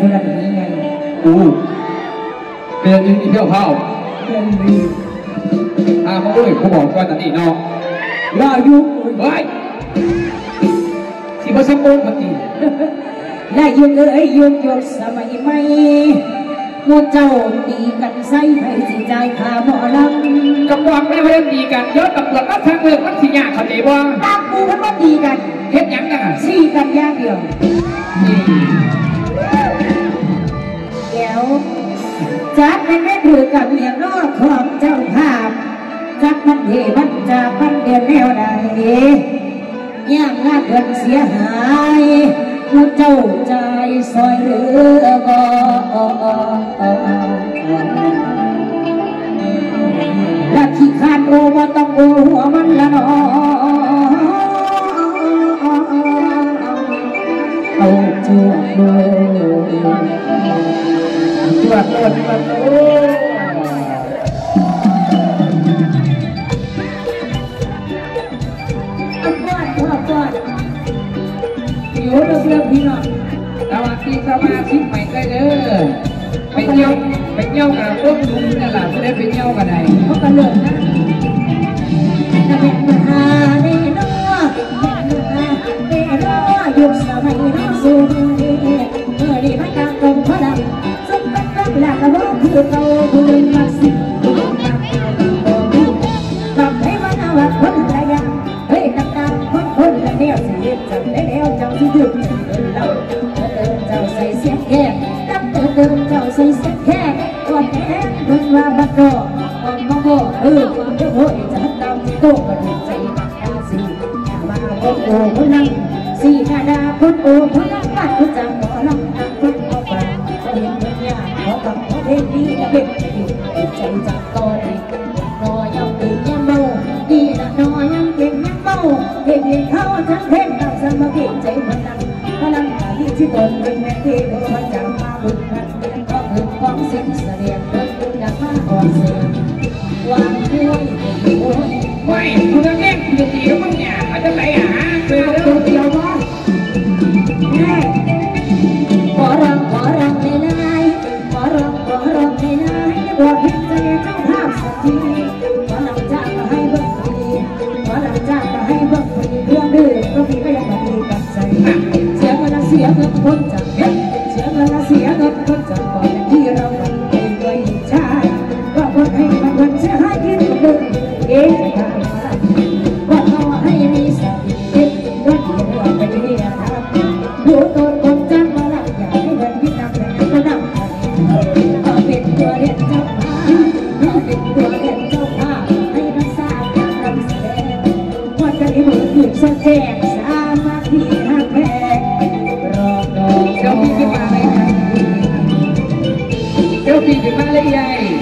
เท่านั้นนี้ไงอู้เดือนนี้มีเที่ยวเข้าเพื่อนดีอามาเอ้ยเขาบอกก่อนนั่นนี่เนาะรออยู่เฮ้ยสิบสมบูรณ์มันดีได้ยืนเอ้ยยืนยศสมัยใหม่หมูเจ้าตีกันใส่ให้สิใจายขาหมอลำกำบอกไม่เว้นดีกันยศตำรวจมาทางเลือกมันสิยากเข้าใจบ่ตามกูมันมาตีกันเฮ็ดหยังกันอะซี่กันอย่างเดียวนี่เดี๋ย วจัดให้แม่ถือกับเมียนอกของเจ้าภาพจักมันเทมันจากมันเดียนแนวใดย่างงานเกินเสียหายผู้เจ้าใจซอยหรือบ่และขี้ขาดโอว่าต้องโอหัวมันละนอเอาจวบเลย ตรว พุทโอพุนังสีธาดาพุทโอพุนังปัดพุจังหมอลังตังพุทโอปังเด็กเมืองยาหมอกับเด็กดีนะเด็กดีใจจับต่อเด็กรอยังเด็กยังโมดีนะรอยังเด็กยังโมเด็กเด็กเขาทั้งเพ่งตั้งสมาธิใจมันนั่งพุทลังหาที่ที่ตนเป็นแม่ที่โดนจังมาบุญนั้นเป็นข้อบุญของสิ่งเสด็จเดินบุญดังมาก่อนเสียงวางด้วยโอ้ยไม่คุณนั่งเล่นคุณจะตีแล้วมึงเนี่ย จะไหนหาเดียวเดียววะแม่ขอร้องขอร้องเลยนายขอร้องขอร้องเลยนายบอกเห็นใจเจ้าภาพสักทีขอหลังจากมาให้เบิกฟรีขอหลังจากมาให้เบิกฟรีเรื่องดื่มก็มีก็ยังมาดีกับใจเสียเงินเสียเงินคนจากเสียเงินเสียเงินคนจากก่อนที่เรา ได้มือถือแสดงสามาที่หักแพงรอบดอกเจ้าพี่ขึ้นมาเลยครับเจ้าพี่ขึ้นมาเลยใหญ่ย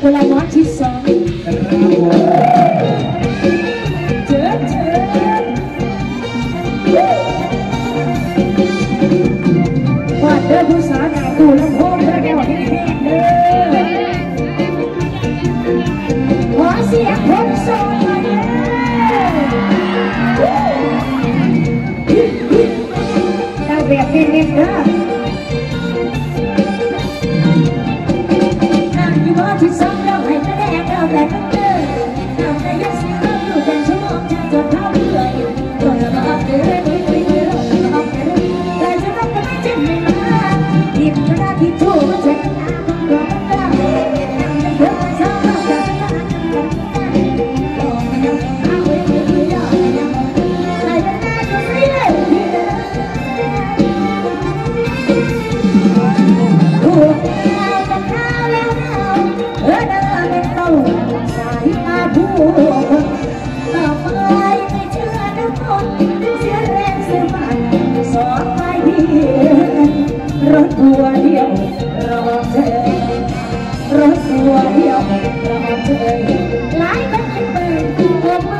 เมล์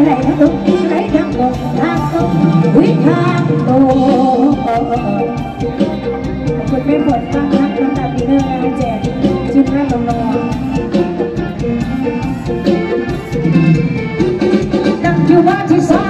ดมือลาเราโอ้ยใช่ไม่เคยได้ยังมาที่สามดือนก็จะเริ่มสิว่าเดียวสิละบันกันดอกที่เกิดขึ้นมาหาเราจะวันหน้ารถทัวร์เกิดฉันแค่น้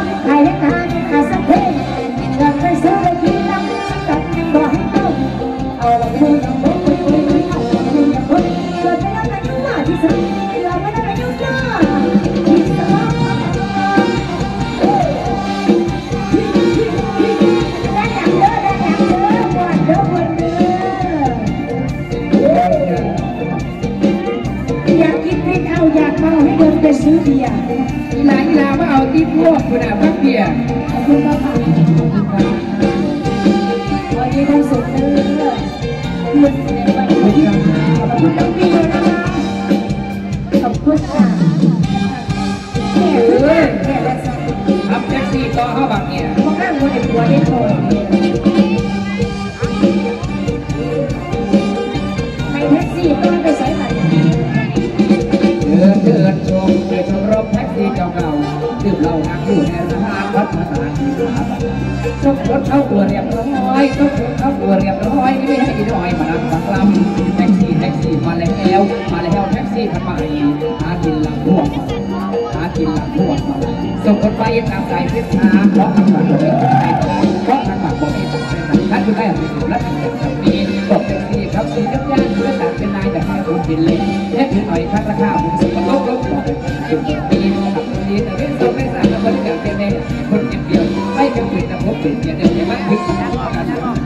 อีหลาอีหลามาเอาที่พวกคุณอาพักเบียร์ขอบคุณมากค่ะวันนี้ความสุขเด้อหยุดในวันนี้ขอบคุณน้องพี่ด้วยนะคะขอบคุณค่ะแม่เอ้ยแม่และสัตว์ขับแท็กซี่ต่อเข้าบักเนี่ยพวกแม่วัวเด็กวัวได้โทรไปแท็กซี่ต้องไปใส่ไหนเดินเดินชมเดินชมรถแท็กซี่เก่าๆดื่มเหล้านั่งอยู่ในร้านพัฒนาที่สาบันต้องรถเข้าตัวเรียบร้อยต้องรถเข้าตัวเรียบร้อยนี่ไม่ให้อีน้อยมานั่งฟังลำแท็กซี่แท็กซี่มาแล้วมาแล้วแท็กซี่ทำไมหากินหลังห่วงหากินหลังห่วงส่งคนไปตามสายเส้นทางเพราะทางบัตรบ่มีคนไปเพราะทางบัตรบ่มีคนไปนั่นคือได้อะไรและถึงจะมีบอกแท็กซี่ครับสี่ยับยั้งเพื่อนตัดเป็นนายแต่ขายคนกินเล่นแค่ถือหน่อยค่าราคาผม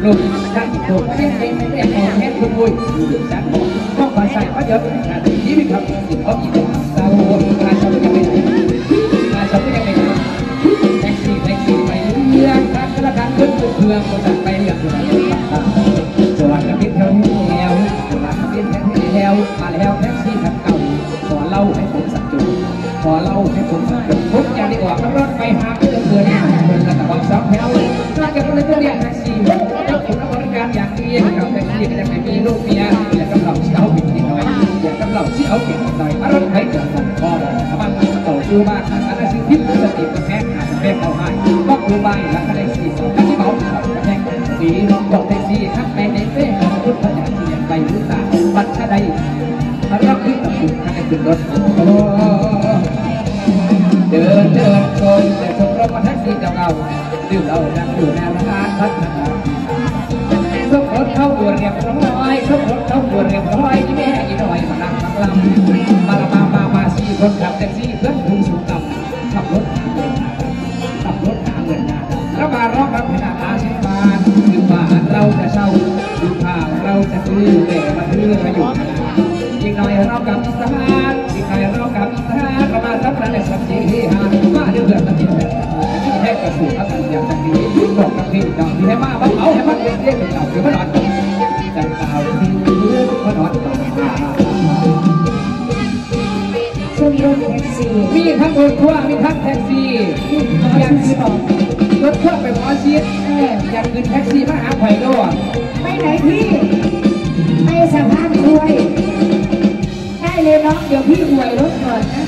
ลูกช่างถูกไม่ได้ไม่ได้แอบแค่คุณมุ้ยดูช่างบอกต้องมาใส่เพราะเยอ พัฒนาสมรสเข้าตัวเรียบร้อยสมรสเข้าตัวเรียบร้อยที่แม่อีน้อยมานั่งฟังลำมาละมามามาสี่คนขับแท็กซี่เพื่อนทุงสูงต่ำขับรถหาเงินหาขับรถหาเงินหาแล้วมาร้องรับขนาดอาชิบานคือบ้านเราจะเช่าคือผ้าเราจะซื้อแต่มาซื้อมาอยู่ขนาดอีกหน่อยเรากับอีสานอีกหน่อยเรา อกกับพี่น้องที่ให้มาบ้าเอาให้มันเรียกเรียกเป็นเก่าหรือมันอนจังเก่าที่มันนอนต่อชมรมแท็กซี่มีทั้งรถทัวร์มีทั้งแท็กซี่อยากขึ้นรถทัวร์ไปหมอชิดยากขึ้นแท็กซี่มาหาไผ่ด้วยไปไหนพี่ ไปสะพานรวยได้เลยน้องเดี๋ยวพี่อวยรถก่อนนะ